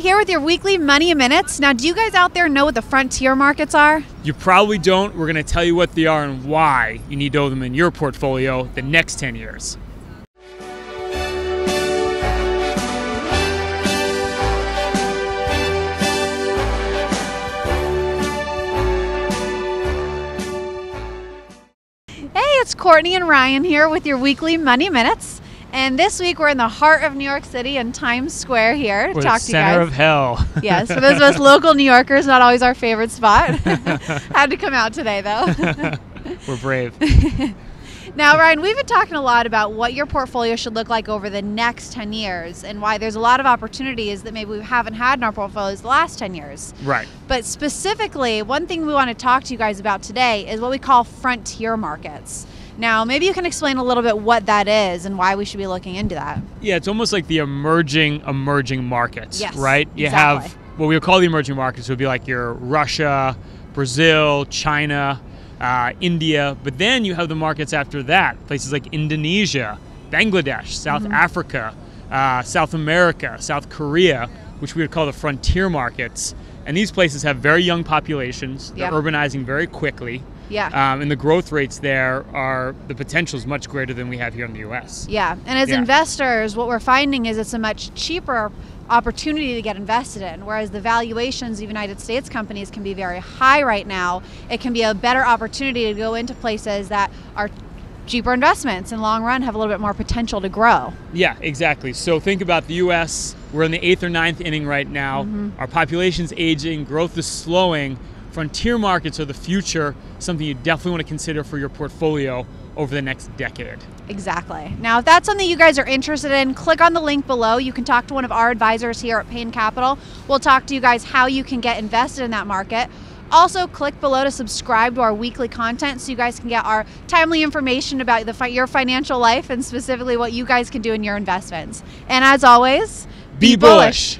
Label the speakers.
Speaker 1: Here with your weekly Money Minutes. Now, do you guys out there know what the frontier markets are?
Speaker 2: You probably don't. We're going to tell you what they are and why you need to own them in your portfolio the next 10 years.
Speaker 1: Hey, it's Courtney and Ryan here with your weekly Money Minutes. And this week we're in the heart of New York City in Times Square here to
Speaker 2: We're
Speaker 1: talk to you guys.
Speaker 2: center of hell.
Speaker 1: yes, for those of us local New Yorkers, not always our favorite spot. Had to come out today though.
Speaker 2: We're brave.
Speaker 1: now, Ryan, we've been talking a lot about what your portfolio should look like over the next 10 years and why there's a lot of opportunities that maybe we haven't had in our portfolios the last 10 years.
Speaker 2: right.
Speaker 1: But specifically, one thing we want to talk to you guys about today is what we call frontier markets. Now, maybe you can explain a little bit what that is and why we should be looking into that.
Speaker 2: Yeah, it's almost like the emerging, emerging markets,
Speaker 1: Yes,
Speaker 2: right? You
Speaker 1: exactly.
Speaker 2: have what we would call the emerging markets would be like your Russia, Brazil, China, uh, India, but then you have the markets after that, places like Indonesia, Bangladesh, South
Speaker 1: Mm-hmm.
Speaker 2: Africa, uh, South America, South Korea, which we would call the frontier markets. And these places have very young populations. They're
Speaker 1: Yeah.
Speaker 2: urbanizing very quickly.
Speaker 1: Yeah.
Speaker 2: Um, and the growth rates there are the potential is much greater than we have here in the U.S.
Speaker 1: Yeah, and as
Speaker 2: Yeah.
Speaker 1: investors, what we're finding is it's a much cheaper opportunity to get invested in. Whereas the valuations of United States companies can be very high right now, it can be a better opportunity to go into places that are cheaper investments and long run have a little bit more potential to grow.
Speaker 2: Yeah, exactly. So think about the U.S. We're in the eighth or ninth inning right now. Our population's aging, growth is slowing. Frontier markets are the future, something you definitely want to consider for your portfolio over the next decade.
Speaker 1: Exactly. Now, if that's something you guys are interested in, click on the link below. You can talk to one of our advisors here at Payne Capital. We'll talk to you guys how you can get invested in that market. Also, click below to subscribe to our weekly content so you guys can get our timely information about the, your financial life and specifically what you guys can do in your investments. And as always,
Speaker 2: Be bullish.